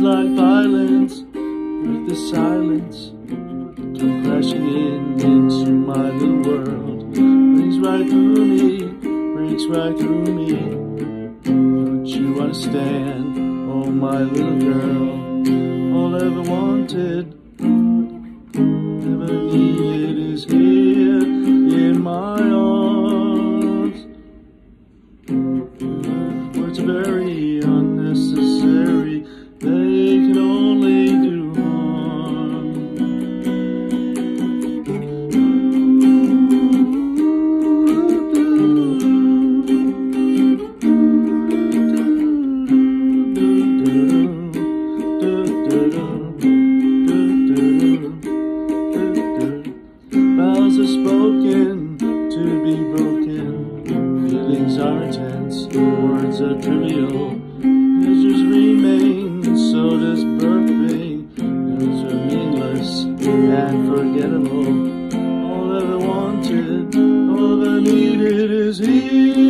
Like violence, like the silence, come crashing in into my little world. Rings right through me, breaks right through me. Don't you understand, oh my little girl? All I ever wanted, ever needed Vows are spoken to be broken. Feelings are intense, words are trivial. Measures remain, so does birth pain. Words are meaningless and forgettable. All I wanted, all I needed is here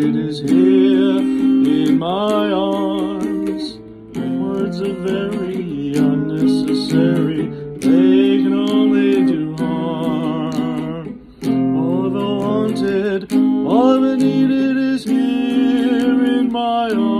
needed is here in my arms. Words are very unnecessary, they can only do harm. Ever wanted, all I've needed is here in my arms.